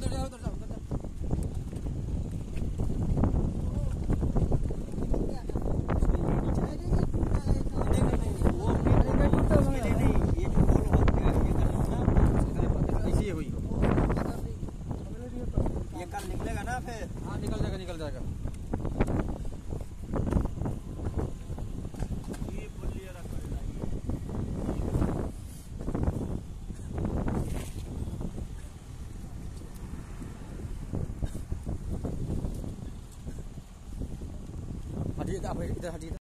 जाओ उधर जाओ उधर जाओ ऐसे ही कल निकलेगा ना फिर? हाँ निकल जाएगा निकल जाएगा। Tidak boleh.